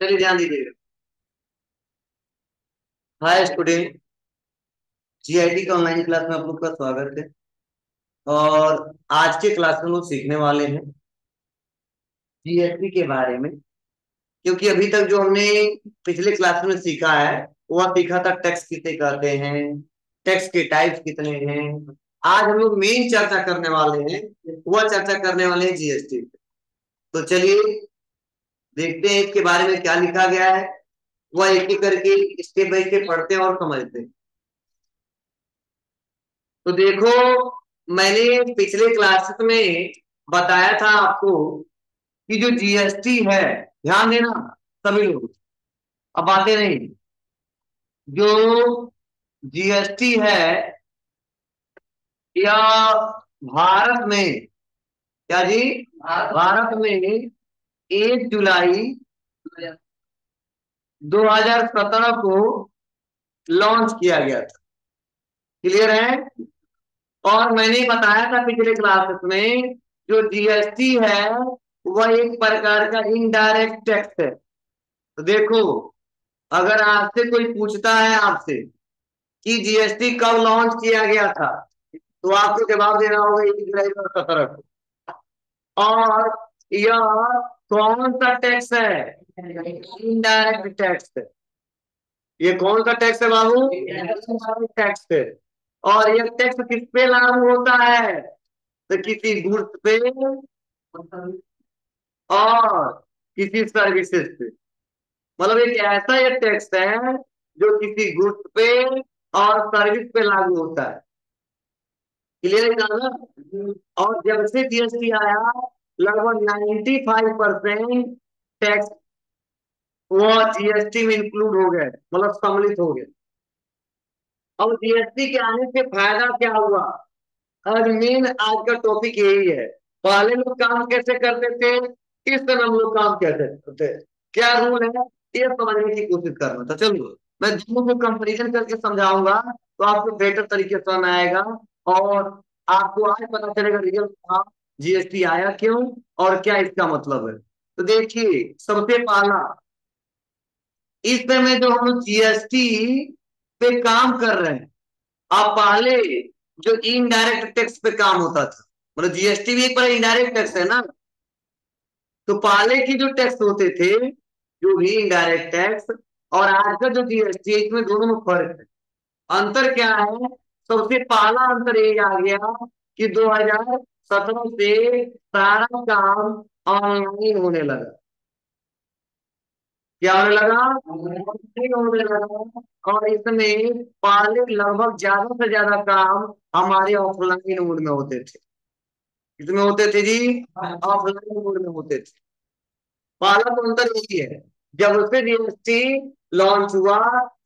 चलिए ध्यान दीजिएगा हाय स्टूडेंट जीआईटी के ऑनलाइन क्लास में आप लोग का स्वागत है। और आज के क्लास में लोग सीखने वाले हैं जीएसटी के बारे में, क्योंकि अभी तक जो हमने पिछले क्लास में सीखा है वह सीखा था टैक्स कितने कहते हैं टैक्स के टाइप्स कितने हैं। आज हम लोग मेन चर्चा करने वाले हैं वह चर्चा करने वाले हैं जीएसटी तो चलिए देखते हैं इसके बारे में क्या लिखा गया है। वह एक एक करके स्टेप बाय स्टेप पढ़ते और समझते तो देखो मैंने पिछले क्लास में बताया था आपको कि जो जीएसटी है ध्यान देना सभी लोग अब बातें नहीं। जो जीएसटी है या भारत में क्या जी? भारत में एक जुलाई 2017 को लॉन्च किया गया था। क्लियर है? और मैंने बताया था पिछले क्लासेस में, जो जीएसटी है, वह एक प्रकार का इनडायरेक्ट टैक्स है। तो देखो, अगर आपसे कोई पूछता है आपसे कि जीएसटी कब लॉन्च किया गया था तो आपको जवाब देना होगा एक जुलाई दो हज़ार सत्रह को। और यह कौन सा टैक्स है? इनडायरेक्ट टैक्स ये कौन सा टैक्स है बाबू? टैक्स और ये टैक्स किस पे लागू होता है? तो किसी गुड्स पे और किसी सर्विसेज़ पे। मतलब एक ऐसा ये टैक्स है जो किसी गुड्स पे और सर्विस पे लागू होता है। क्लियर है और जब से जीएसटी आया लगभग 95 परसेंट टैक्स वो जीएसटी में इंक्लूड हो गए मतलब सम्मिलित हो गए। अब जीएसटी के आने से फ़ायदा क्या हुआ? और मेन आज का टॉपिक यही है। पहले लोग काम कैसे करते थे? इस तरह हम लोग काम कैसे करते क्या रूल है? ये समझने की कोशिश कर रहा था चलो मैं दोनों को कंपेरिजन करके समझाऊँगा तो आपको बेटर तरीके से समझ आएगा और आपको आज पता चलेगा रियल जीएसटी आया क्यों और क्या इसका मतलब है? तो देखिए, सबसे पहला, इस समय जो हम जीएसटी पे काम कर रहे हैं अब पहले जो इनडायरेक्ट टैक्स पे काम होता था मतलब जीएसटी भी एक बड़ा इनडायरेक्ट टैक्स है ना? तो पहले की जो टैक्स होते थे, जो भी इनडायरेक्ट टैक्स और आज का जो जीएसटी है, इसमें दोनों में फ़र्क है। अंतर क्या है? सबसे पहला अंतर ये आ गया कि 2017 से सारा काम ऑनलाइन होने लगा। क्या होने लगा? ऑनलाइन होने लगा। और इसमें पहले लगभग ज़्यादा से ज़्यादा काम हमारे ऑफलाइन मोड में होते थे। इसमें होते थे जी? ऑफलाइन मोड में होते थे। पहला तो अंतर यही है, जब से जीएसटी लॉन्च हुआ,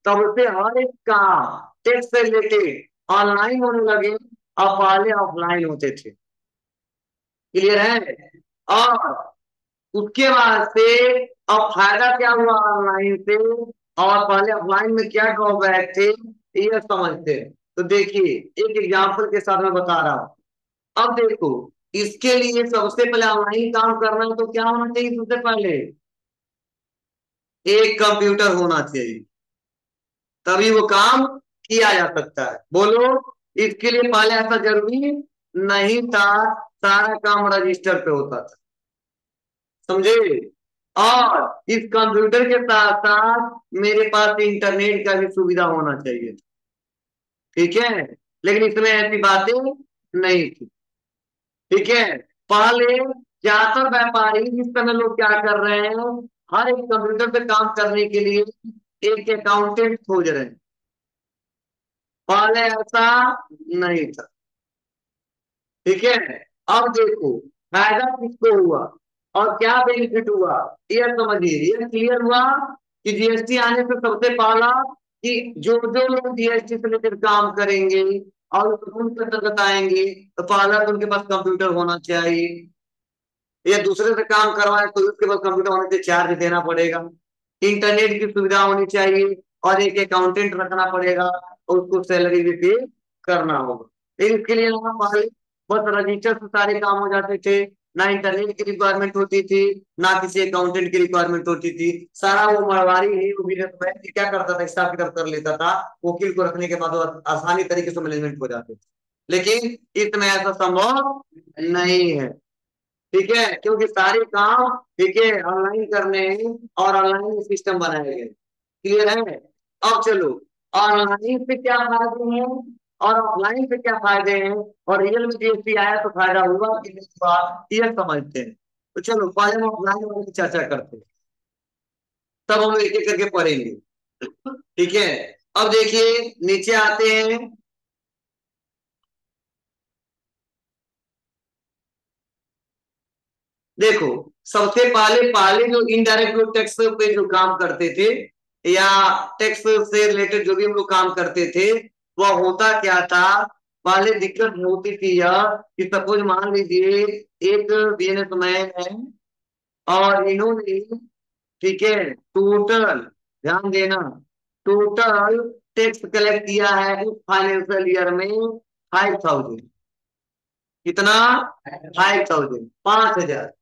तब से हर एक काम टैक्स से रिलेटेड ऑनलाइन होने लगे और पहले ऑफलाइन होते थे। क्लियर है? और उसके बाद से अब फ़ायदा क्या हुआ ऑनलाइन से? और पहले ऑफलाइन में क्या ड्रॉबैक थे? ये समझते तो देखिए, एक एग्ज़ाम्पल के साथ मैं बता रहा हूँ। अब देखो, इसके लिए सबसे पहले ऑनलाइन काम करना है तो क्या होना चाहिए सबसे पहले? एक कंप्यूटर होना चाहिए। तभी वो काम किया जा सकता है। बोलो, इसके लिए पहले ऐसा ज़रूरी नहीं था सारा काम रजिस्टर पे होता था। समझे? और इस कंप्यूटर के साथ साथ मेरे पास इंटरनेट का भी सुविधा होना चाहिए ठीक है? लेकिन इसमें ऐसी बातें नहीं थी। ठीक है? पहले ज़्यादातर व्यापारी इस समय लोग क्या कर रहे हैं, हर एक कंप्यूटर पे काम करने के लिए एक अकाउंटेंट खोज रहे हैं। पहले ऐसा नहीं था। ठीक है? अब देखो, फ़ायदा किसको हुआ? और क्या बेनिफिट हुआ? ये समझिए ये क्लियर हुआ कि जीएसटी आने से सबसे पहला कि जो जो लोग जीएसटी से रिलेटेड काम करेंगे और उनके अंतर्गत आएँगे तो पहला तो उनके पास कंप्यूटर होना चाहिए। या दूसरे से काम करवाए तो उसके पास कंप्यूटर होने से चार्ज देना पड़ेगा। इंटरनेट की सुविधा होनी चाहिए और एक अकाउंटेंट रखना पड़ेगा, और उसको सैलरी भी पे करना होगा। इसके लिए पहले बस रजिस्टर से सारे काम हो जाते थे। ना इंटरनेट की रिक्वायरमेंट होती थी, ना किसी अकाउंटेंट की रिक्वायरमेंट होती थी। सारा वो मरवारी ही वो क्या करता था किताब कर लेता था। वकील को रखने के बाद आसानी तरीके से मैनेजमेंट हो जाते थे। लेकिन इसमें ऐसा संभव नहीं है। ठीक है? क्योंकि सारे काम, ठीक है ऑनलाइन करने और ऑनलाइन सिस्टम बनाए गए। क्लियर है? अब चलो ऑनलाइन से क्या फ़ायदे हैं? और ऑफलाइन से क्या फ़ायदे हैं? और रियल में जीएसटी आया तो फ़ायदा हुआ कि नहीं हुआ, ये समझते हैं। तो चलो, पहले हम ऑफलाइन वाले की चर्चा करते हैं। तब हम एक एक करके पढ़ेंगे। ठीक है? अब देखिए, नीचे आते हैं। देखो, सबसे पहले पहले जो इनडायरेक्ट लोग टैक्स पे जो काम करते थे, या टैक्स से रिलेटेड जो भी हम लोग काम करते थे वह होता क्या था? पहले दिक्कत होती थी यह कि सपोज़ मान लीजिए एक बिजनेसमैन है और इन्होंने ठीक है टोटल ध्यान देना टोटल टैक्स कलेक्ट किया है उस फाइनेंशियल ईयर में फाइव थाउज़ेंड कितना? फाइव थाउज़ेंड पाँच हज़ार।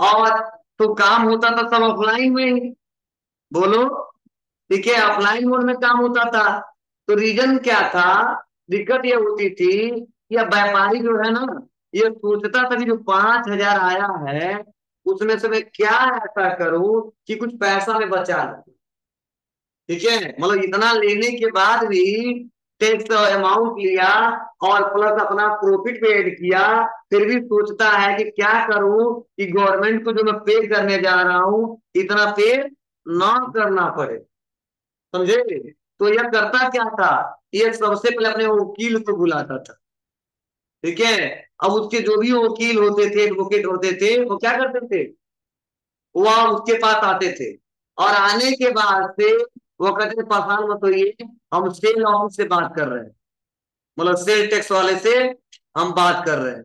और तो काम होता था सब ऑफलाइन में? बोलो ठीक है ऑफलाइन मोड में काम होता था। तो रीजन क्या था? दिक्कत ये होती थी या व्यापारी जो है ना, ये सोचता था कि जो पाँच हज़ार आया है, उसमें से मैं क्या ऐसा करूँ कि कुछ पैसा में बचा लू? ठीक है? मतलब इतना लेने के बाद भी टैक्स अमाउंट लिया और प्लस अपना प्रॉफिट पे ऐड किया, फिर भी सोचता है कि क्या करूँ कि गवर्नमेंट को जो मैं पे करने जा रहा हूँ, इतना पे ना करना पड़े। समझे? तो यह करता क्या था? ये सबसे पहले अपने वकील को बुलाता था। ठीक है? अब उसके जो भी वकील होते थे एडवोकेट होते थे, वो क्या करते थे? वह उसके पास आते थे। और आने के बाद से वो कहते परेशान मत होइए हम सेल ऑफ़िस से बात कर रहे हैं। मतलब सेल टैक्स वाले से हम बात कर रहे हैं।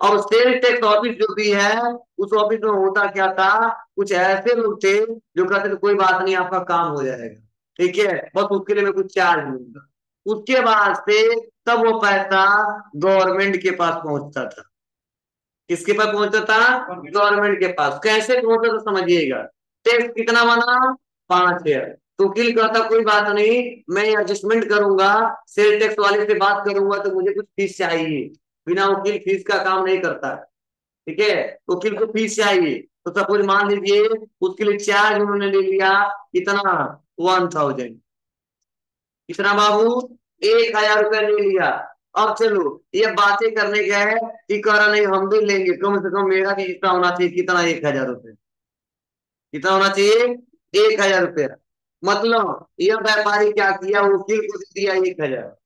और सेल टैक्स ऑफ़िस जो भी है, उस ऑफ़िस में होता क्या था? कुछ ऐसे लोग थे जो कहते कोई बात नहीं, आपका काम हो जाएगा। ठीक है? बस उसके लिए मैं कुछ चार्ज लूँगा उसके बाद से तब वो पैसा गवर्नमेंट के पास पहुँचता था। किसके पास पहुँचता था? गवर्नमेंट के पास। कैसे पहुँचता था समझिएगा? टैक्स कितना बना? पाँच हज़ार। तो वकील कहता कोई बात नहीं, मैं एडजस्टमेंट करूँगा सेल टैक्स वाले से बात करूँगा तो मुझे कुछ फ़ीस चाहिए। बिना वकील फ़ीस का काम नहीं करता। ठीक है? वकील को फ़ीस चाहिए। तो सपोज़ मान लीजिए, उसके लिए चार्ज उन्होंने ले लिया, कितना? वन थाउज़ेंड कितना बाबू, एक हज़ार रुपया ले लिया। अब चलो, ये बातें करने गए है कि कह रहा नहीं हम भी लेंगे। कम से कम मेरा भी इतना होना चाहिए? कितना? एक हज़ार रुपये। कितना होना चाहिए? एक हज़ार रुपया। मतलब यह व्यापारी क्या किया? वकील को दिया एक हज़ार।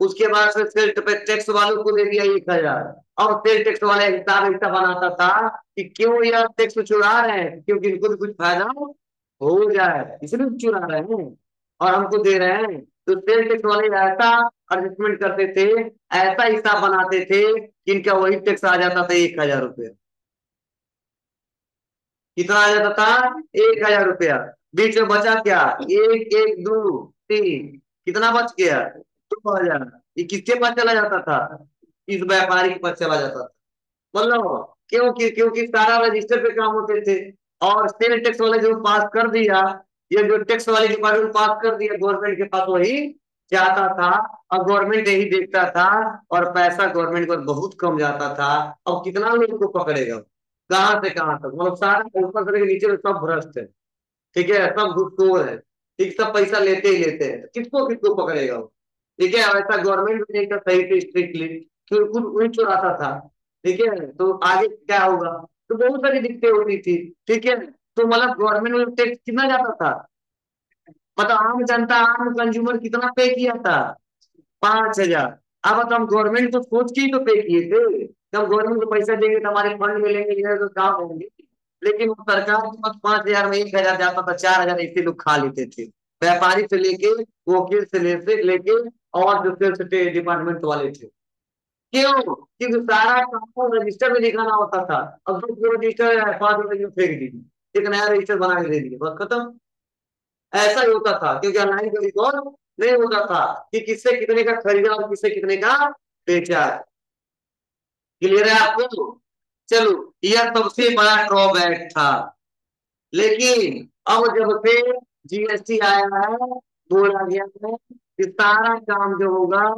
उसके बाद से सेल टैक्स वालों को दे दिया एक हज़ार। और सेल टैक्स वाले हिसाब ऐसा बनाता था कि क्यों यह टैक्स चुरा रहे हैं? क्योंकि इनको भी कुछ फ़ायदा हो जाए इसलिए चुरा रहे हैं और हमको दे रहे हैं। तो सेल टैक्स वाले ऐसा एडजस्टमेंट करते थे, ऐसा हिसाब बनाते थे कि इनका वही टैक्स आ जाता था एक हज़ार रुपया। कितना आ जाता था? एक हज़ार रुपया। बीच में बचा क्या? एक एक, दो, तीन। कितना बच गया? दो हज़ार। ये किसके पास चला जाता था? इस व्यापारी के पास चला जाता था। मतलब क्योंकि क्योंकि सारा रजिस्टर पे काम होते थे। और सेल टैक्स वाले जो पास कर दिया, ये जो टैक्स वाले डिपार्टमेंट पास कर दिया गवर्नमेंट के पास वही जाता था। और गवर्नमेंट यही देखता था और पैसा गवर्नमेंट को बहुत कम जाता था। अब कितना लोग को पकड़ेगा? कहाँ से कहाँ तक? मतलब सारा ऊपर से नीचे सब भ्रष्ट है। ठीक है? सब घुसखोर है। ठीक, सब पैसा लेते ही लेते हैं। किसको किसको पकड़ेगा ठीक है? ऐसा गवर्नमेंट भी नहीं था, सही से स्ट्रिक्टली खुद वही चुराता था। ठीक है? तो आगे क्या होगा? तो बहुत सारी दिक्कतें होती थी, ठीक है? तो मतलब गवर्नमेंट में टैक्स कितना जाता था? मतलब आम जनता, आम कंज्यूमर कितना पे किया था? पाँच हज़ार। अब हम गवर्नमेंट को सोच के ही तो पे किए थे। जब गवर्नमेंट को पैसा देंगे तो हमारे फंड मिलेंगे तो काम होंगे? लेकिन सरकार के पास पाँच हज़ार में एक हज़ार जाता था, चार हज़ार ऐसे लोग खा लेते थे। व्यापारी से लेके वकील से लेके लेके और जो सेल्स डिपार्टमेंट वाले थे। क्यों? क्योंकि सारा काम रजिस्टर में दिखाना होता था। अब जो रजिस्टर पाँच रुपए फेंक दीजिए एक नया रजिस्टर बना के दे दिए बस खत्म। ऐसा ही होता था, क्योंकि ऑनलाइन का रिकॉर्ड नहीं होता था कि किससे कितने का खरीदा और किससे कितने का बेचा। क्लियर है आपको? चलो, यह सबसे बड़ा ड्रॉबैक था। लेकिन अब जब से जीएसटी आया है, बोला गया है कि सारा काम जो होगा,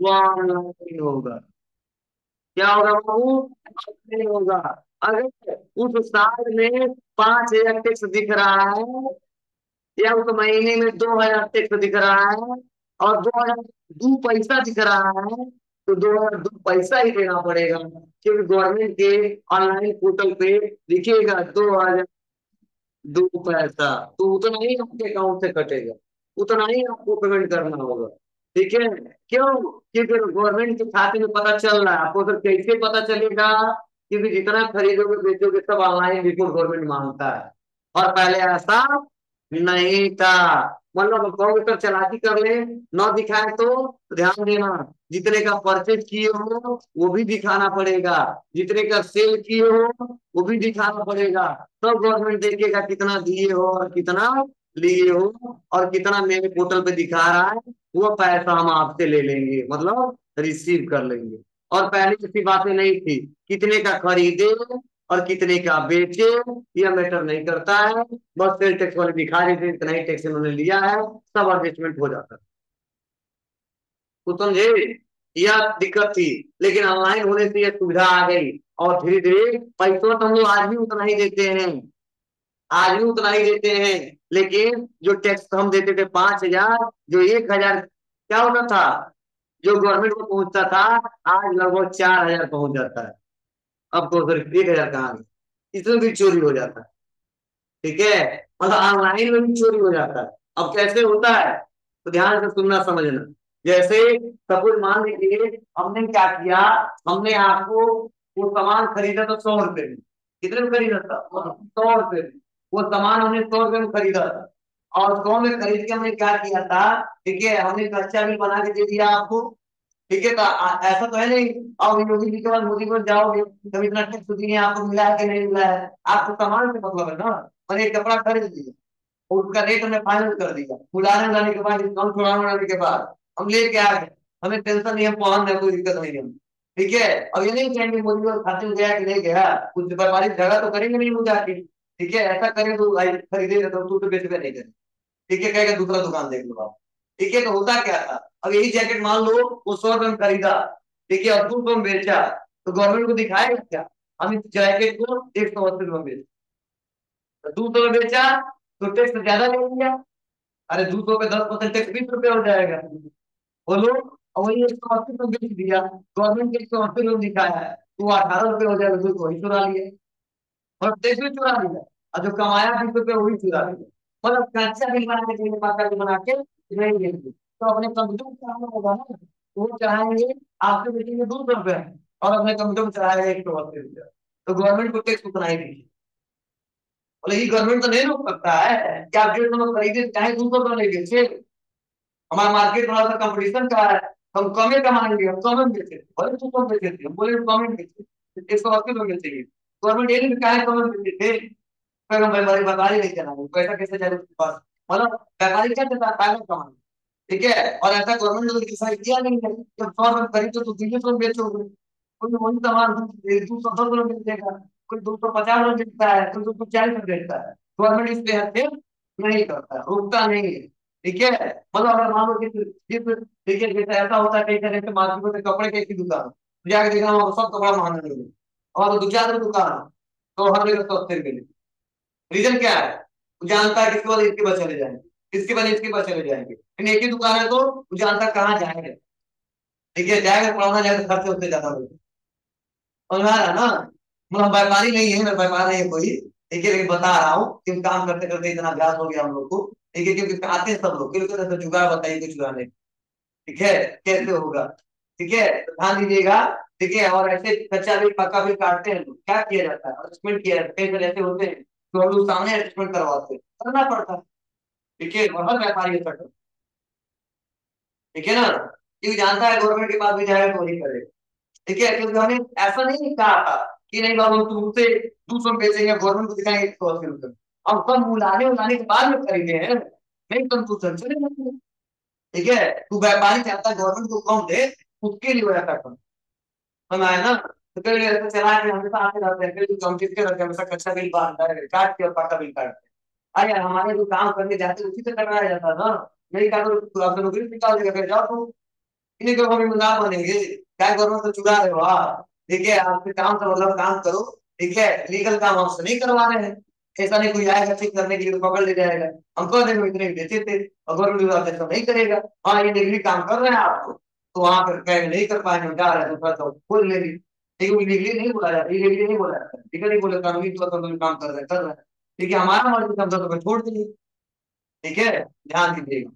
वो ऑनलाइन होगा। क्या होगा बाबू? ऑनलाइन होगा। अगर उस साल में पाँच हज़ार टैक्स दिख रहा है, या उस महीने में दो हज़ार टैक्स दिख रहा है, और दो हज़ार दो पैसा दिख रहा है तो दो हज़ार दो पैसा ही देना पड़ेगा, क्योंकि गवर्नमेंट के ऑनलाइन पोर्टल पे दिखेगा दो हज़ार दो पैसा। तो उतना ही आपके अकाउंट से कटेगा। उतना ही आपको पेमेंट करना होगा। ठीक है? क्यों? क्योंकि गवर्नमेंट के खाते में पता चल रहा है। आपको कैसे पता चलेगा क्योंकि जितना खरीदोगे, बेचोगे सब ऑनलाइन रिपोर्ट गवर्नमेंट माँगता है। और पहले ऐसा नहीं था। मतलब कहोगे तो चलाकी कर ले, न दिखाए तो ध्यान देना। जितने का परचेज किए हो, वो भी दिखाना पड़ेगा। जितने का सेल किए हो, वो भी दिखाना पड़ेगा। तब तो गवर्नमेंट देखेगा कितना दिए हो और कितना लिए हो और कितना मेरे पोर्टल पे दिखा रहा है, वो पैसा हम आपसे ले लेंगे मतलब रिसीव कर लेंगे। और पहले ऐसी बातें नहीं थी, कितने का खरीदे और कितने का बेचे यह मैटर नहीं करता है। बस सेल टैक्स वाले दिखा देते इतना ही टैक्स इन्होंने लिया है, सब एडजस्टमेंट हो जाता है। तो समझे यह दिक्कत थी, लेकिन ऑनलाइन होने से यह सुविधा आ गई और धीरे धीरे पैसों तो हम लोग आज भी उतना ही देते हैं। आज भी उतना ही देते हैं। लेकिन जो टैक्स हम देते थे पाँच हज़ार, जो एक हज़ार, क्या होना था? जो गवर्नमेंट को पहुँचता था, आज लगभग चार हज़ार पहुँच जाता है। अब तो सिर्फ़ एक हज़ार कहाँ इसमें भी चोरी हो जाता है। ठीक है? मतलब ऑनलाइन में भी चोरी हो जाता है। अब कैसे होता है? तो ध्यान से सुनना, समझना। जैसे सपोज़ मान लीजिए, हमने क्या किया? हमने आपको वो सामान खरीदा था सौ रुपए में। कितने में खरीदा था? सौ रुपए में। वो सामान हमने सौ रुपए में खरीदा था। और सौ में खरीद के हमने क्या किया था? ठीक है हमने कच्चा भी बना के दे दिया आपको। ठीक है तो ऐसा तो है नहीं। अब योगी जी के बाद मोदी को जाओगे, तब इतना टैक्स नहीं आपको मिला है कि नहीं मिला है। आपको सामान से मतलब है ना। मैंने एक कपड़ा खरीद लिया। और उसका रेट हमने फाइनल कर दिया। बुलाने जाने के बाद डिस्काउंट छुड़ाने जाने के बाद, हम लेके आ गए। हमें टेंशन नहीं है पहुँच जाए कोई दिक्कत नहीं है। ठीक है? अब ये नहीं कहेंगे मोदी को खाते में गया कि नहीं गया। कुछ व्यापारी झगड़ा तो करेंगे नहीं मुझे आके ठीक है, ऐसा करें तो खरीदे तो तू तो बेच नहीं करे। ठीक है, कहेगा दूसरा दुकान देख लो आप। ठीक है तो होता क्या था? अब यही जैकेट मान लो, वो सौ रुपए में खरीदा। ठीक है और दो सौ में बेचा। तो गवर्नमेंट को दिखाएगा क्या? हम इस जैकेट को एक सौ अस्सी रुपए बेच दो सौ में बेचा तो टैक्स ज़्यादा ले लिया। अरे दो सौ पे दस परसेंट टैक्स बीस रुपये हो जाएगा। बोलो और वही एक सौ अस्सी रुपये बेच दिया। गवर्नमेंट के एक सौ अस्सी रुपये दिखाया है। तो अठारह रुपये हो जाएगा तो वही चुरा लिया। और टैक्स भी चुरा लिया और जो कमाया बीस रुपये वही चुरा लिया मतलब कच्चा बिल बना के पक्का बिल बना के नहीं देंगे तो अपने कंप्यूटर चलाना होगा ना वो चाहेंगे आपके बेटे में दो सौ रुपए और अपने कंप्यूटर में एक सौ अस्सी रुपया तो गवर्नमेंट को टैक्स उतना ही दीजिए। बोले, ये गवर्नमेंट तो नहीं रोक सकता है। कि आप डेढ़ सौ खरीदे, चाहे दो सौ रुपये नहीं बेचे। हमारा मार्केट थोड़ा सा कंपटीशन का है। हम कमे कमाएँगे, हम कम बेचे बोले तो कम बेचे थे बोले, कम बेचे एक सौ अस्सी रुपये चाहिए गवर्नमेंट फिर हम व्यापारी नहीं चलाएँगे पैसा कैसे जाए उसके पास? मतलब व्यापारी क्या है ठीक है? और ऐसा गवर्नमेंट डिसाइड किया नहीं है। जब तो बेचोगे। कोई वही सामान दो सौ बेचेगा कोई दो सौ पचास रुपए बेचता है, कोई दो सौ चालीस बेचता है। गवर्नमेंट इस पे हस्तक्षेप नहीं करता है। रोकता नहीं है। ठीक है? मतलब अगर मान लो कि ठीक है जैसे ऐसा होता है, कई तरह मार्केट में कपड़े की दुकान जाकर देखा सब कपड़ा महँगा मिले और चार दुकान तो हर जगह सस्ते मिले। रीजन क्या है? वो जानता है किसके बाद इसके बाद चले जाएँगे। इसके बाद इसके पास चले जाएँगे। एक ही दुकान है तो वो जानता कहाँ जाएँगे। ठीक है, जाएगा, पढ़ाना जाएगा खर्च होते ज़्यादा होगा आ रहा ना मतलब व्यापारी नहीं है, मैं व्यापार नहीं है कोई। ठीक है, लेकिन बता रहा हूँ, कि काम करते करते इतना अभ्यास हो गया हम लोग को। ठीक है, क्योंकि आते हैं सब लोग। क्योंकि जुगाड़ बताइए कुछ जुगाड़ ठीक है, कैसे होगा? ठीक है, ध्यान दीजिएगा ठीक है और ऐसे कच्चा भी पक्का भी काटते हैं तो क्या किया जाता है? एडजस्टमेंट किया जाता है। ऐसे होते हैं तो हम लोग सामने एडजस्टमेंट करवाते करना पड़ता है। ठीक है वह व्यापारी इफ़ेक्ट ठीक है ना, क्योंकि जानता है गवर्नमेंट के पास भी जाएगा तो वही करेगा ठीक है क्योंकि हमने ऐसा नहीं कहा था कि नहीं बाबू तुमसे दूसरों बेचेंगे गवर्नमेंट को दिखाएँगे एक सौ अस्सी रुपये अब कम मुलाने उलाने के बाद में खरीदे हैं नहीं तुम तू चल चले ठीक है तू व्यापारी चाहता है गवर्नमेंट को कम दे उसके लिए वो ऐसा कम। हम ना तो लोग चला के हमेशा हमेशा तो आपको तो रहे हो ठीक है आपके काम का मतलब काम करो। ठीक है लीगल काम हमसे नहीं करवा रहे हैं। ऐसा नहीं, कोई आएगा ठीक करने के लिए पकड़ ले जाएगा। हम कह देंगे इतने देते थे, और गवर्नमेंट नहीं करेगा। हाँ ये डिग्री काम कर रहे हैं आप। तो वहाँ पर कह, नहीं कर पाएँगे जा रहे हैं तो खोल लेंगे नहीं बोला जाता नहीं बोला जाता ठीक है, नहीं बोले कानूनी तौर पर काम कर रहे कर रहे ठीक है, हमारा मर्ज़ी तो छोड़ दीजिए ठीक है, ध्यान दीजिएगा।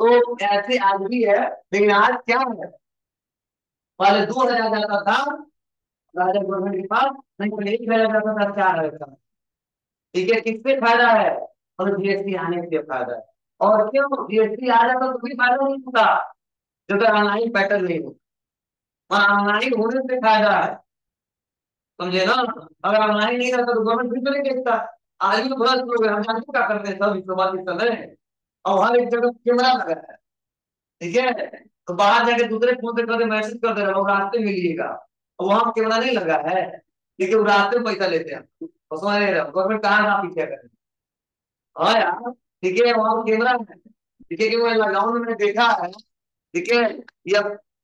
तो ऐसे आज भी है, लेकिन आज क्या है? पहले दो हज़ार जाता था, राजा गवर्नमेंट के पास, नहीं पहले एक हज़ार जाता था, चार हज़ार ठीक है, किससे फ़ायदा है? और जीएसटी आने से फ़ायदा है। और क्यों जीएसटी आ जाता तो कोई फ़ायदा नहीं होता। जो तो ऑनलाइन पैटर्न नहीं होता। ऑनलाइन होने से फ़ायदा है। समझे ना? अगर ऑनलाइन नहीं रहता तो गवर्नमेंट फिर तो नहीं देखता। आज भी तो बड़ा लोग हम जानते क्या करते हैं सब बात इस समय और हर एक जगह कैमरा लगा है। ठीक है? तो बाहर जाके दूसरे फ़ोन से करते मैसेज कर दे रहे हो रास्ते मिलिएगा। और वहाँ कैमरा नहीं लगा है। लेकिन वो रास्ते में पैसा लेते हैं तो समझ रहे हो? गवर्नमेंट कहाँ ना पीछे करें हाँ? यार, ठीक है, वहाँ कैमरा है। ठीक है कि मैं लॉकडाउन में देखा है। ठीक है या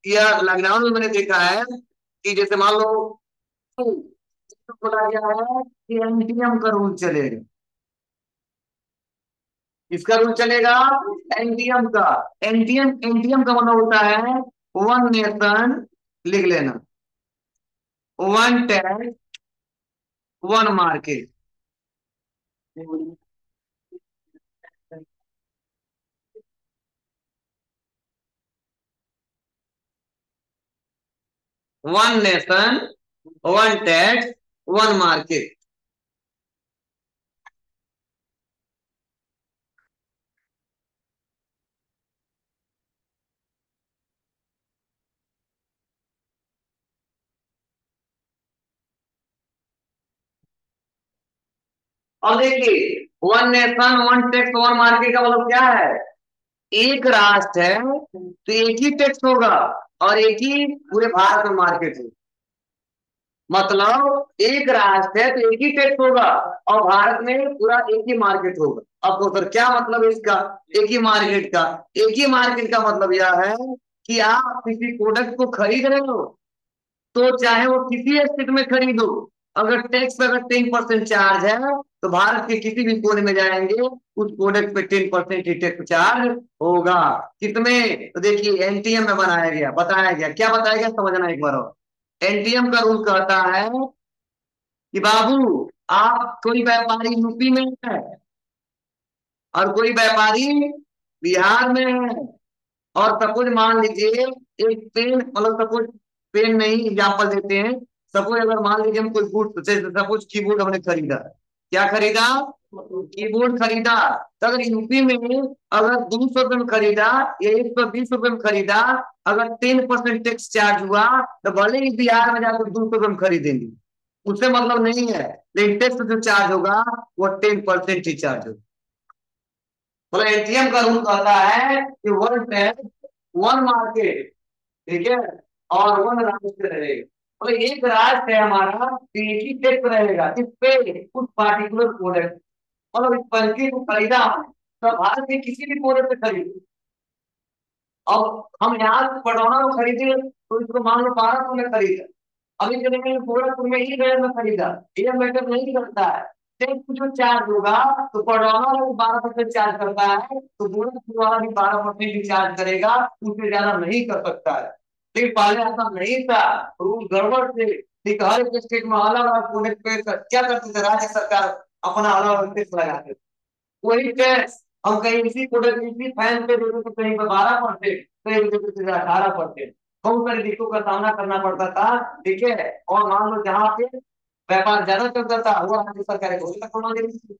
या लॉकडाउन में मैंने देखा है कि जैसे मान लो, बोला गया है कि एमटीएम का रूल चलेगा। इसका रूल चलेगा? एनटीएम का। एनटीएम एनटीएम का मतलब होता है वन नेशन लिख लेना। One tax one market one nation one tax one market अब देखिए one nation one tax one market का मतलब क्या है? एक राष्ट्र है तो एक ही टैक्स होगा। और एक ही पूरे भारत में मार्केट है। मतलब एक राष्ट्र है तो एक ही टैक्स होगा और भारत में पूरा एक ही मार्केट होगा। अब तो सर क्या मतलब है इसका? एक ही मार्केट का। एक ही मार्केट का मतलब यह है कि आप किसी प्रोडक्ट को खरीद रहे हो तो चाहे वो किसी स्टेट में खरीदो, अगर टैक्स पे अगर टेन परसेंट चार्ज है तो भारत के किसी भी कोने में जाएँगे, उस प्रोडक्ट पे टेन परसेंट ही चार्ज होगा। कितने? तो देखिए एनटीएम में बनाया गया, बताया गया। क्या बताया गया, समझना एक बार और। एनटीएम का रूल कहता है कि बाबू, आप कोई व्यापारी यूपी में है और कोई व्यापारी बिहार में है और सपोज़ मान लीजिए, एक पेन मतलब सपोज़ पेन नहीं एग्ज़ाम्पल देते हैं। सपोज़ अगर मान लीजिए हम कोई गुड सपोज़ कीबोर्ड हमने खरीदा। क्या खरीदा? कीबोर्ड खरीदा। तो अगर यूपी में अगर दो सौ रुपए में खरीदा, या एक सौ बीस रुपए में खरीदा, अगर टेन परसेंट टैक्स चार्ज हुआ तो भले ही बिहार में जाकर दो सौ रुपए में खरीदेंगे। उससे मतलब नहीं है। लेकिन टैक्स जो चार्ज होगा, वो टेन परसेंट ही चार्ज होगा। मतलब एटीएम का रूल कहता है कि वन टैक्स वन मार्केट, ठीक है, और वन राष्ट्र रहेगा मतलब एक राष्ट्र है हमारा तो रहेगा इस पे उस पार्टिकुलर प्रोडक्ट मतलब इस पंखी को खरीदा तो भारत के किसी भी प्रोडक्ट पे खरीदे। अब हम यहाँ पटौना में खरीदे तो इसको मान लो बारह सौ में खरीदा। अभी चले गए प्रोडक्ट में ही गए में खरीदा। ये मैटर नहीं करता है। जो चार्ज होगा तो पटौना वाला बारह परसेंट चार्ज करता है तो प्रोडक्ट वाला भी बारह परसेंट ही चार्ज करेगा, उससे ज़्यादा नहीं कर सकता है। लेकिन पहले ऐसा नहीं था। रूल गड़बड़ थे ठीक हर एक स्टेट में अलग अलग प्रोडक्ट पे क्या करते थे? राज्य सरकार अपना अलग अलग टैक्स लगाते थे वही टैक्स हम कहीं इसी प्रोडक्ट इसी फ़ैन पे देते थे कहीं पे बारह परसेंट कहीं देते थे अठारह परसेंट बहुत सारी दिक्कतों का सामना करना पड़ता था, ठीक है? और मान लो जहाँ पे व्यापार ज़्यादा चलता था वो राज्य सरकार घोषणा करवा देती थी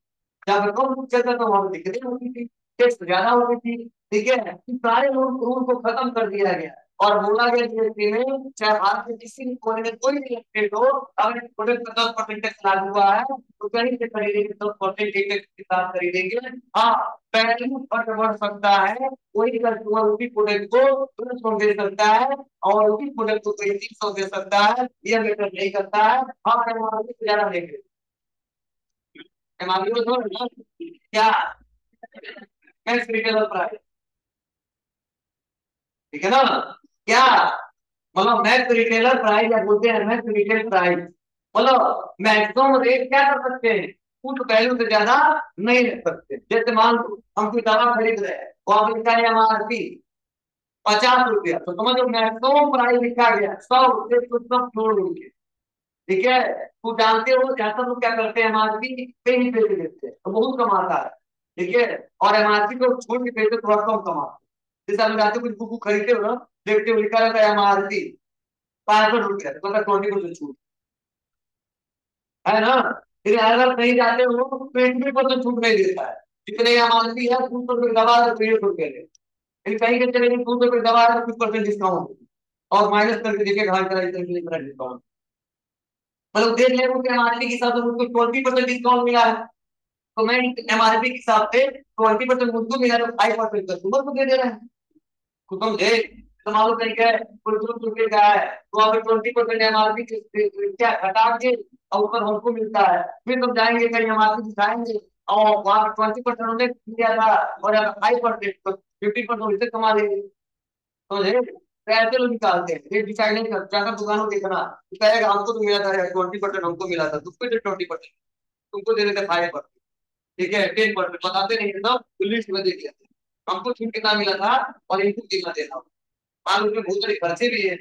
जहाँ पे कम चलता था, वहाँ दिक्कतें होती थी टैक्स ज़्यादा होती थी, ठीक है? सारे रूल को खत्म कर दिया गया। और बोला गया जीएसटी में चाहे भारत के किसी भी कोने में कोई भी स्टेट हो, अगर प्रोडक्ट पर दस परसेंट टैक्स लागू हुआ है तो कहीं से खरीदेंगे दस परसेंट टैक्स के साथ खरीदेंगे हाँ वैल्यू फट बढ़ सकता है वही कस्टमर उसी प्रोडक्ट को दो सौ दे सकता है और उसी प्रोडक्ट को कोई तीन सौ दे सकता है यह मैटर नहीं करता है। और एमआरपी से ज़्यादा देख एमआरपी को छोड़ क्या? प्राइस ठीक है ना? क्या? मतलब मैक्स रिटेलर प्राइस या बोलते हैं मैक्स रिटेल प्राइस मतलब मैक्सिमम रेट क्या कर सकते हैं? कुछ वैल्यू से ज़्यादा नहीं रख सकते। जैसे मान लो, हम कोई दवा खरीद रहे हैं वो आप लिखा है एमआरपी पचास रुपया। तो समझो मैक्सिमम प्राइस लिखा गया, सौ रुपये तो सब छोड़ दोगे ठीक है? तू जानते हो ज़्यादा लोग क्या करते हैं एमआरपी पे ही पैसे देते हैं तो बहुत कमाता है। ठीक है? और एमआरपी को छोड़ के पैसे थोड़ा कम कमाते जैसे हम जाते कुछ बुक खरीदते हो ना देखते हो लिखा रहता है एमआरपी पाँच सौ रुपया तो ट्वेंटी परसेंट छूट। है ना? फिर अगर कहीं जाते हो तो ट्वेंटी परसेंट छूट नहीं देता है। जितने एमआरपी है, दो सौ रुपये दवा तो तीन सौ रुपये फिर कहीं के चले दो सौ रुपये दवा है कुछ परसेंट डिस्काउंट और माइनस करके देखिए घर का डिस्काउंट मतलब देख ले उनके एमआरपी के हिसाब से उनको ट्वेंटी परसेंट डिस्काउंट मिला है। तो मैं एमआरपी के हिसाब से ट्वेंटी परसेंट मुझको मिला है फाइव परसेंट कस्टमर को दे दे रहे हैं। समझे तो मालूम नहीं है? दो रुपये का है। तो आप ट्वेंटी परसेंट एमआरपी क्या घटा के और ऊपर हमको मिलता है। फिर तुम जाएँगे, कहीं एमआरपी दिखाएँगे। और वहाँ ट्वेंटी परसेंट उन्होंने दिया था और फाइव परसेंट तो फिफ्टी परसेंट उससे कमा लेंगे समझे तो ऐसे लोग निकालते हैं। रेट डिसाइड नहीं करते। जाकर दुकानों देखना। कहेगा हमको तो मिला था ट्वेंटी परसेंट हमको मिला था। तुमको दे ट्वेंटी परसेंट तुमको दे देते फाइव परसेंट ठीक है? टेन परसेंट बताते नहीं है लिस्ट में देख लेते हमको छूट कितना मिला था और इनको कितना देना। मान लो बहुत सारे खर्चे भी है,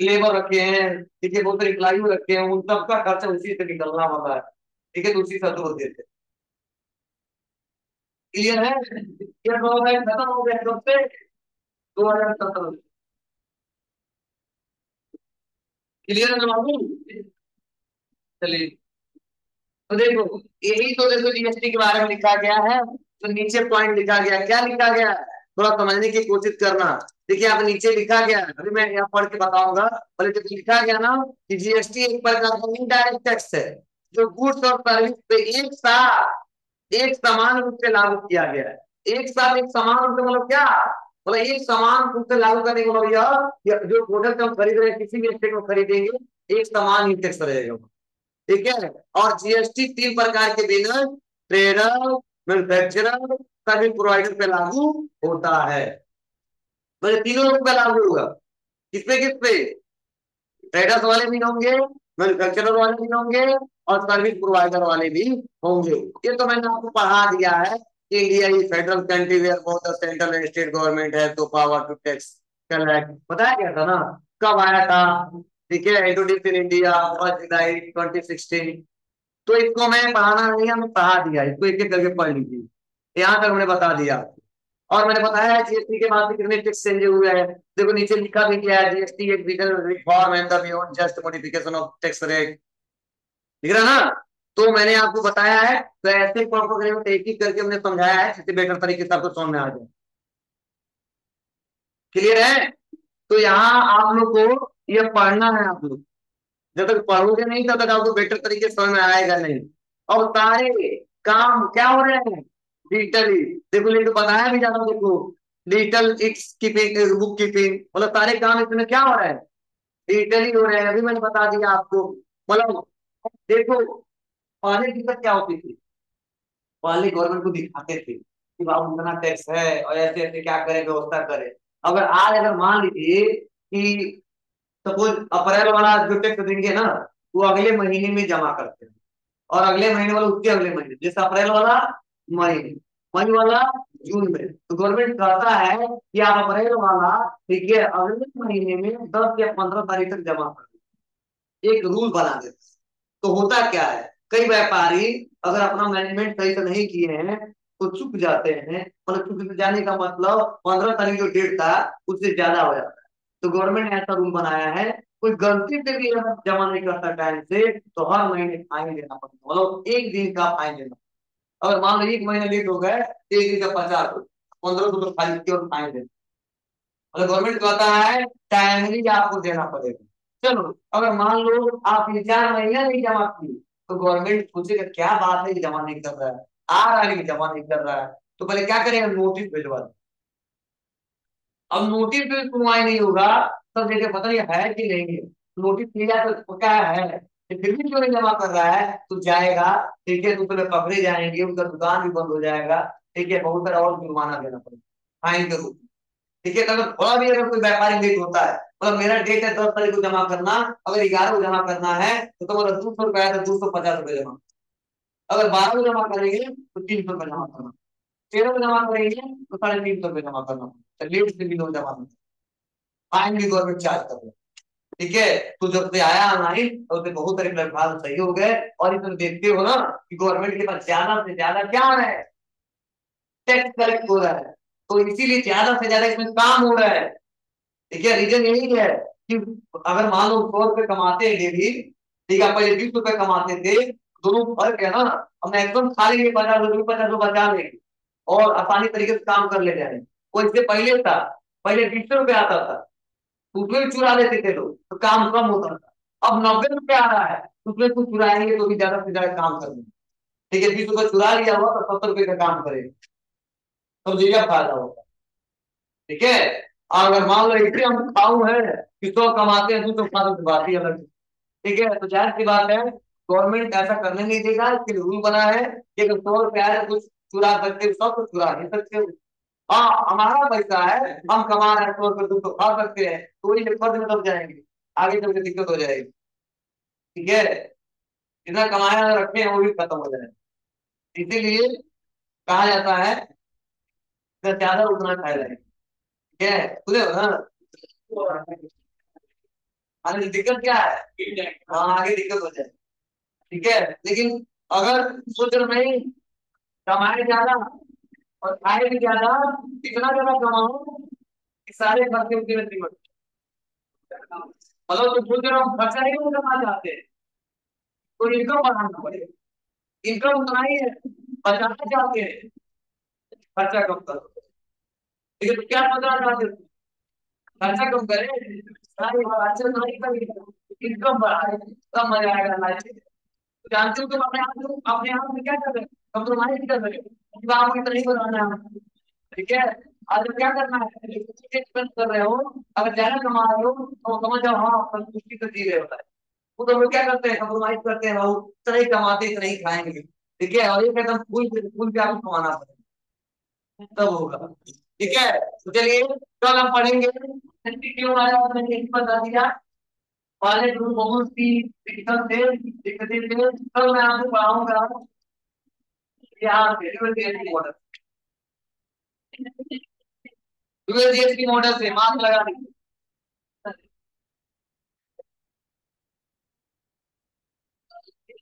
लेबर रखे हैं, ठीक है, बहुत सारे इम्प्लाई रखे हैं, उन सबका खर्चा उसी से निकलना होता है, ठीक है तो उसी से तो देते क्लियर है? हो गया, खत्म हो गया कब दो हज़ार सत्रह क्लियर है बाबू? चलिए। तो देखो, यही तो देखो जीएसटी के बारे में लिखा गया है तो नीचे पॉइंट लिखा गया, क्या लिखा गया? थोड़ा समझने की कोशिश करना। देखिए आप नीचे लिखा गया अभी मैं यहाँ पढ़ के बताऊँगा। पहले तो लिखा गया ना कि जीएसटी एक प्रकार का इनडायरेक्ट टैक्स है, जो गुड्स और सर्विस पे एक साथ, एक समान रूप से लागू किया गया है। एक साथ एक समान रूप से मतलब क्या? मतलब एक समान रूप से लागू करने का मतलब यह जो प्रोडक्ट हम खरीद रहे हैं, किसी भी स्टेट में खरीदेंगे, एक समान ही टैक्स रहेगा। ठीक है? और जीएसटी तीन प्रकार के बिना ट्रेडर मैन्युफैक्चरर सर्विस प्रोवाइडर पे लागू होता है। मतलब तीनों लोग पे लागू होगा। किस पे किस पे ट्रेडर्स वाले भी होंगे मैन्युफैक्चरर वाले भी होंगे और सर्विस प्रोवाइडर वाले भी होंगे। ये तो मैंने आपको पढ़ा दिया है India is federal country where the central and state government है तो पावर टू टैक्स कलेक्ट बताया गया था ना? कब आया था? ठीक है introduce in India first July 2016 तो इसको मैं पढ़ाना नहीं हमें पढ़ा दिया इसको एक एक करके पढ़ लीजिए। यहाँ तक हमने बता दिया। और मैंने बताया है जीएसटी के बाद कितने टैक्स चेंज हुए हैं। देखो नीचे लिखा भी गया है जीएसटी एक big reform and the beyond just modification of tax rate दिख रहा ना? तो मैंने आपको बताया है तो ऐसे में एक ही करके हमने समझाया है जिससे बेटर तरीके से आपको समझ में आ जाए। क्लियर है? तो यहाँ आप लोग को यह पढ़ना है आप लोग। जब तक पढ़ोगे नहीं, तब तक आपको बेटर तरीके से समझ में आएगा नहीं। और सारे काम क्या हो रहे हैं? डिजिटली देखो लिंक बताया भी जाना देखो। Digital it's keeping book keeping मतलब सारे काम इसमें क्या हो रहा है? डिजिटली हो रहे हैं, अभी मैंने बता दिया आपको। मतलब देखो, पहले दिक्कत क्या होती थी? पहले गवर्नमेंट को दिखाते थे कि बाबू इतना टैक्स है और ऐसे ऐसे क्या करे, व्यवस्था करे। अगर आज अगर मान लीजिए कि सपोज़ अप्रैल वाला जो टैक्स देंगे ना, वो अगले महीने में जमा करते हैं। और अगले महीने वाला उसके अगले महीने। जैसे अप्रैल वाला मई मई वाला जून में तो गवर्नमेंट कहता है कि आप अप्रैल वाला ठीक है अगले महीने में दस या पंद्रह तारीख तक जमा कर एक रूल बना देते तो होता क्या है? कई व्यापारी अगर अपना मैनेजमेंट सही से नहीं किए हैं तो चुप जाते हैं। मतलब चुप जाने का मतलब पंद्रह तारीख जो डेट था, उससे ज़्यादा हो जाता है। तो गवर्नमेंट ने ऐसा रूल बनाया है, कोई गलती से भी जमा नहीं करता टाइम से तो हर महीने फाइन देना पड़ता मतलब एक दिन का फाइन देना अगर मान लो एक महीना लेट हो गए तो एक दिन का पचास, पंद्रह सौ तो फाइन केवल फाइन देना मतलब गवर्नमेंट कहता है टाइमली आपको देना पड़ेगा। चलो, अगर मान लो आप ये चार महीना नहीं जमा किए तो गवर्नमेंट सोचेगा क्या बात है जमा नहीं कर रहा है। आ रहा है जमा नहीं कर रहा है। तो पहले क्या करेंगे नोटिस भिजवा अब नोटिस भी सुनवाई नहीं होगा, तब देखे पता नहीं है कि नहीं नोटिस दिया तो क्या है। फिर भी क्यों नहीं जमा कर रहा है तो जाएगा, ठीक है तो पकड़े जाएँगे, उनका दुकान भी बंद हो जाएगा, ठीक है, बहुत सारा और जुर्माना देना पड़ेगा फाइन के रूप में। ठीक है अगर थोड़ा भी अगर कोई व्यापारी लेट होता है मतलब मेरा डेट है, दस तारीख को जमा करना, अगर ग्यारह को जमा करना है तो तुम्हारा दो सौ रुपया तो दो सौ पचास रुपये जमा। अगर बारह को जमा करेंगे तो तीन सौ रुपये जमा करना। तेरह को जमा करेंगे तो साढ़े तीन सौ रुपये जमा करना। लेट से भी लोग जमा करना। फाइन भी गवर्नमेंट चार्ज कर रहे ठीक है? तो जब से आया ऑनलाइन तो उससे बहुत सारे प्लेटफॉर्म सही हो गए और इसमें देखते हो ना कि गवर्नमेंट के पास ज़्यादा से ज़्यादा क्या है टैक्स कलेक्ट हो रहा है। तो इसीलिए ज़्यादा से ज़्यादा इसमें काम हो रहा है। ठीक है? रीजन यही है कि अगर मान लो सौ रुपए कमाते हैं डेली, ठीक है? पहले बीस रुपए कमाते थे, दोनों फ़र्क है ना? हम मैक्सिमम खा लेंगे पचास रुपये पचास रुपये बचा लेंगे और आसानी तरीके से काम कर ले जाए वो इससे पहले था, पहले बीस रुपए आता था। उसमें चुरा लेते थे लोग तो काम कम होता था। अब नब्बे रुपए आ रहा है उसमें कुछ चुराएँगे तो भी ज़्यादा से ज़्यादा काम करेंगे ठीक है बीस रुपए चुरा लिया हुआ तो सत्तर रुपए का काम करेगा। तो जीरा फ़ायदा होगा? ठीक है? अगर मान लो इतने हम खाऊ है, कि सौ कमाते हैं तो खा तो बात ही अलग ठीक है? तो ज़ाहिर सी बात है गवर्नमेंट ऐसा करने नहीं देगा इसके लिए रूल बना है कि अगर सौ रुपया है कुछ चुरा सकते सब कुछ चुरा नहीं सकते हाँ हमारा पैसा है, हम कमा रहे हैं सौ रुपये तुम तो खा सकते हैं तो वही फ़र्ज़ में दब जाएँगे, आगे चल के दिक्कत हो जाएगी। ठीक है? जितना कमाया रखे हैं, वो भी खत्म हो जाएगा। इसीलिए कहा जाता है ज़्यादा उतना फ़ायदा है ठीक है? सुने हो दिक्कत क्या है? हाँ आगे दिक्कत हो जाए ठीक है? लेकिन अगर सोच नहीं कमाए ज़्यादा और खाए भी ज़्यादा, इतना ज़्यादा कमाओ कि सारे खर्चे उनकी में मतलब तो सोच रहे हो, खर्चा नहीं करना चाहते तो इनकम बढ़ाना पड़ेगा इनकम उतना ही है बचाना चाहते हैं। खर्चा कम करो। लेकिन क्या पता चाहते हो? खर्चा कम करे। सारे खर्चे तो नहीं करेंगे। इनकम बढ़ाए, तब मज़ा आएगा। लाइफ जानते हो तुम अपने आप अपने आप में क्या कर रहे हो? कंप्रोमाइज कर रहे हो। आपको इतना ही बनाना। ठीक है? आज क्या करना है? एक्सपेंस कर रहे हो। अगर ज़्यादा कमा रहे हो तो समझ जाओ हाँ संतुष्टि से जी रहे होता है। वो तो लोग क्या करते हैं? कंप्रोमाइज करते हैं भाव इतना ही कमाते इतना ही खाएँगे। ठीक है? और ये कहता हूँ फूल फूल पे आपको कमाना पड़ेगा। तब होगा। ठीक है? तो चलिए, कल हम पढ़ेंगे। बता दिया। पहले ग्रुप बहुत सी दिक्कतें थे कल मैं आपको पढ़ाऊँगा। यहाँ पे मॉडल मॉडल से मार्क लगा